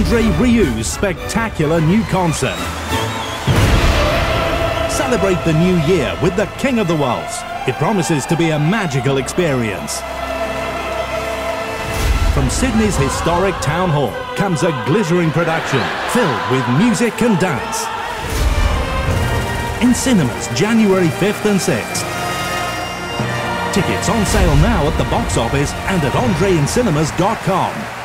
Andre Rieu's spectacular new concert. Celebrate the new year with the King of the Waltz. It promises to be a magical experience. From Sydney's historic town hall comes a glittering production filled with music and dance. In cinemas January 5th and 6th. Tickets on sale now at the box office and at andreincinemas.com.